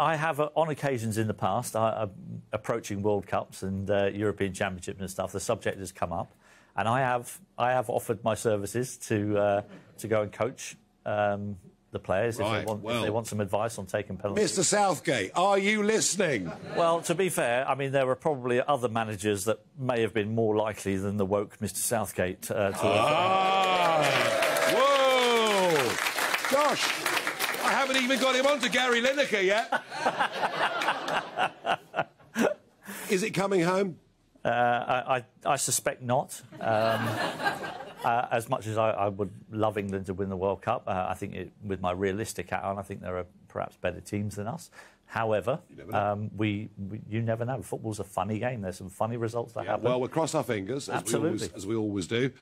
I have, uh, on occasions in the past, I, approaching World Cups and uh, European Championships and stuff, the subject has come up, and I have, I have offered my services to uh, to go and coach um, the players if, they want, well. if they want some advice on taking penalties. Mr. Southgate, are you listening? Well, to be fair, I mean there were probably other managers that may have been more likely than the woke Mr. Southgate uh, to. Ah! Whoa! Gosh, I haven't even got him on to Gary Lineker yet. Is it coming home? Uh, I, I, I suspect not. Um, uh, as much as I, I would love England to win the World Cup, uh, I think it, with my realistic hat on, I think there are perhaps better teams than us. However, never um, we, we you never know. Football's a funny game. There's some funny results that happen. Well, we'll cross our fingers, as, we always, Absolutely. as we always do.